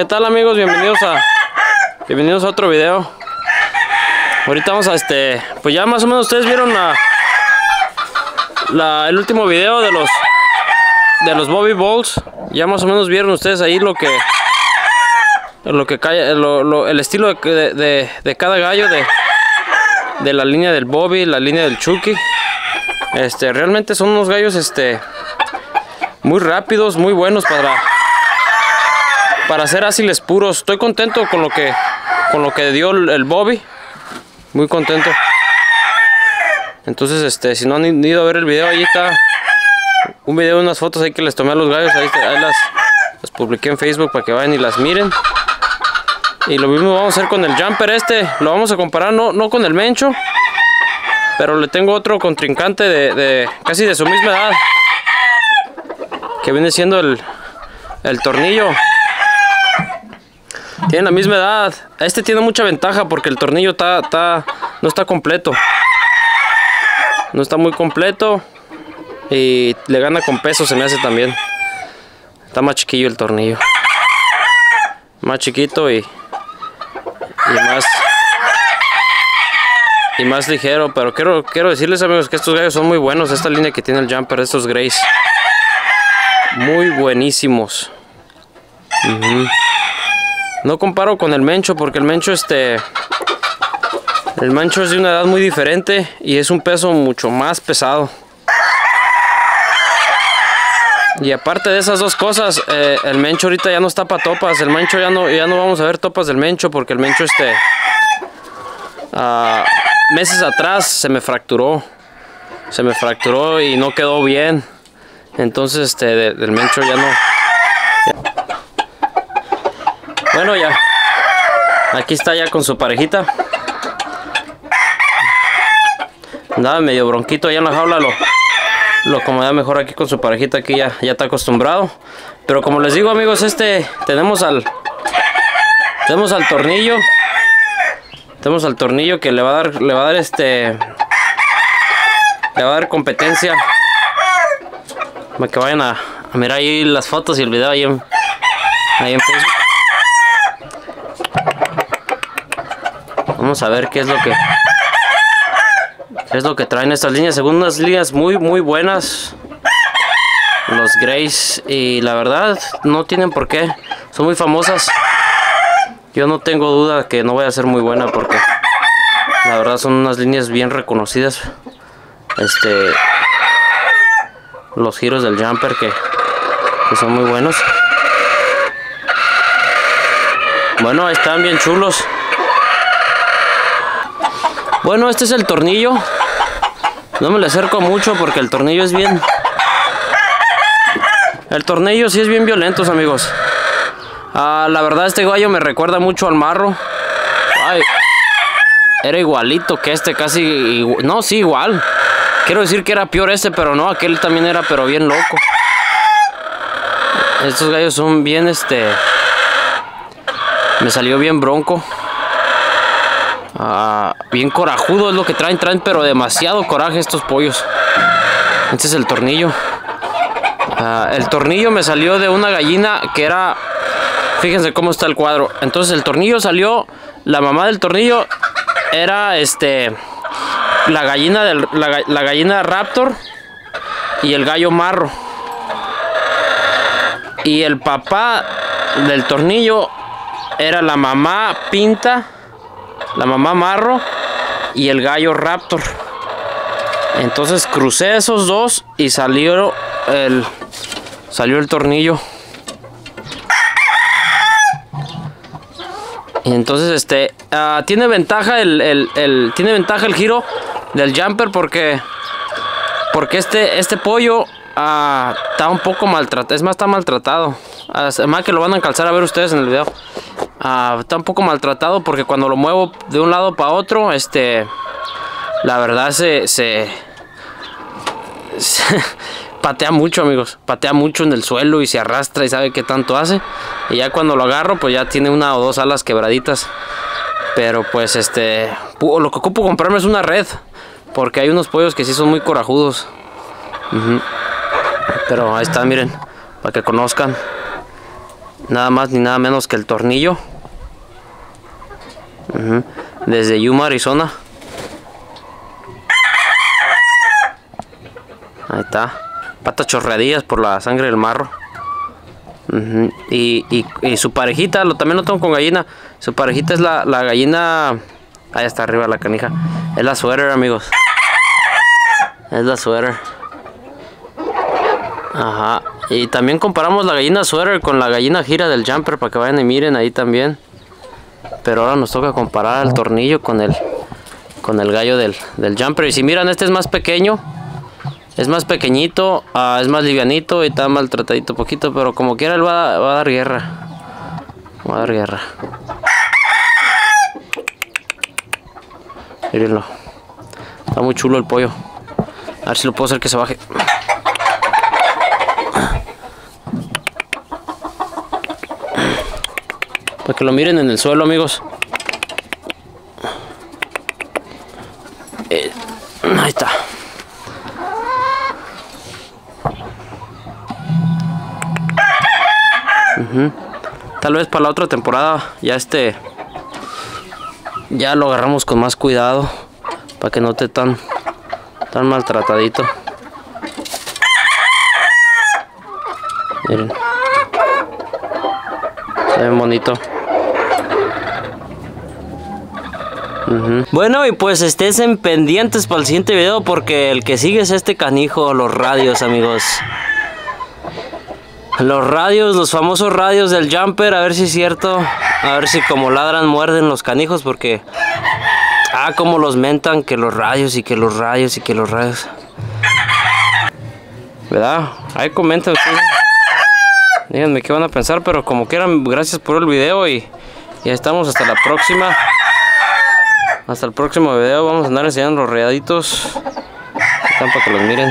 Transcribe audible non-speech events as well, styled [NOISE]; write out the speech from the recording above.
¿Qué tal amigos? Bienvenidos a bienvenidos a otro video. Ahorita vamos a este, pues ya más o menos ustedes vieron la, el último video de los de los Bobby Balls. Ya más o menos vieron ustedes ahí lo que lo que cae, el estilo de, de, de, cada gallo de, de la línea del Bobby, la línea del Chucky. Este, realmente son unos gallos este muy rápidos, muy buenos para para hacer áciles puros. Estoy contento con lo que con lo que dio el, Bobby. Muy contento. Entonces, este, si no han ido a ver el video, ahí está un video de unas fotos ahí que les tomé a los gallos. Ahí, las, las publiqué en Facebook para que vayan y las miren. Y lo mismo vamos a hacer con el jumper este. Lo vamos a comparar no, no con el mencho. Pero le tengo otro contrincante de, de casi de su misma edad. Que viene siendo el, el tornillo. Tienen la misma edad. Este tiene mucha ventaja porque el tornillo está, está, no está completo. No está muy completo. Y le gana con peso, se me hace también. Está más chiquillo el tornillo. Más chiquito y, y más y más ligero. Pero quiero, quiero decirles amigos que estos gallos son muy buenos. Esta línea que tiene el jumper, estos grays. Muy buenísimos. No comparo con el mencho porque el mencho este... El mencho es de una edad muy diferente y es un peso mucho más pesado. Y aparte de esas dos cosas, eh, el mencho ahorita ya no está para topas. El mencho ya no, ya no vamos a ver topas del mencho porque el mencho este... Ah, meses atrás se me fracturó. Se me fracturó y no quedó bien. Entonces este del mencho ya no... Bueno, ya. Aquí está ya con su parejita. Nada, medio bronquito allá en la jaula. Lo, lo acomoda mejor aquí con su parejita. Aquí ya, ya está acostumbrado. Pero como les digo, amigos, este tenemos al tenemos al tornillo. Tenemos al tornillo que le va a dar le va a dar este le va a dar competencia. Para que vayan a, a mirar ahí las fotos y el video ahí en, ahí en Facebook. Vamos a ver qué es lo que qué es lo que traen estas líneas. Según unas líneas muy muy buenas. Los Grays y la verdad no tienen por qué. Son muy famosas. Yo no tengo duda que no voy a ser muy buena porque la verdad son unas líneas bien reconocidas. Este los giros del jumper que, que son muy buenos. Bueno, están bien chulos. Bueno, este es el tornillo. No me le acerco mucho porque el tornillo es bien... El tornillo sí es bien violento, amigos. Ah, la verdad este gallo me recuerda mucho al marro. Era igualito que este, casi... No, sí, igual. Quiero decir que era peor este, pero no, aquel también era, pero bien loco. Estos gallos son bien, este... Me salió bien bronco. Ah, bien corajudo es lo que traen, traen pero demasiado coraje estos pollos. Este es el tornillo. Ah, el tornillo me salió de una gallina que era... Fíjense cómo está el cuadro. Entonces el tornillo salió... La mamá del tornillo era este... La gallina, del, la, la gallina raptor y el gallo marro. Y el papá del tornillo era la mamá pinta la mamá marro y el gallo raptor. Entonces crucé esos dos y salió el salió el tornillo. Y entonces este uh, tiene ventaja el, el, el, tiene ventaja el giro del jumper porque porque este este pollo uh, está un poco maltratado, es más está maltratado. Además que lo van a calzar a ver ustedes en el video. Ah, está un poco maltratado porque cuando lo muevo de un lado para otro, este, la verdad se, se, [LAUGHS] patea mucho, amigos. Patea mucho en el suelo y se arrastra y sabe qué tanto hace. Y ya cuando lo agarro, pues ya tiene una o dos alas quebraditas. Pero pues este, lo que ocupo comprarme es una red. Porque hay unos pollos que sí son muy corajudos. Pero ahí está, miren, para que conozcan. nada más ni nada menos que el tornillo. Desde Yuma, Arizona. Ahí está. Patas chorreadillas por la sangre del marro. Y, y- su parejita, lo, también lo tengo con gallina. Su parejita es la, la gallina. Ahí está arriba la canija. Es la sweater, amigos. Es la sweater. Ajá. Y también comparamos la gallina sweater con la gallina gira del jumper para que vayan y miren ahí también. Pero ahora nos toca comparar el tornillo con el con el gallo del, del jumper. Y si miran, este es más pequeño. Es más pequeñito, ah, es más livianito y está maltratadito poquito, pero como quiera él va, a- va a dar guerra. Va a dar guerra. Mírenlo. Está muy chulo el pollo. A ver si lo puedo hacer que se baje. Que lo miren en el suelo, amigos. Eh, ahí está. Tal vez para la otra temporada ya este ya lo agarramos con más cuidado para que no esté tan tan maltratadito. Miren. Se ve bonito. Bueno, y pues estés en pendientes para el siguiente video porque el que sigue es este canijo, los radios, amigos. Los radios, los famosos radios del jumper, a ver si es cierto. A ver si como ladran muerden los canijos porque... Ah, como los mentan que los radios y que los radios y que los radios. ¿Verdad? Ahí comenten. Díganme qué van a pensar, pero como quieran, gracias por el video y ya estamos hasta la próxima. Hasta el próximo video vamos a andar enseñando los readitos. Están para que los miren.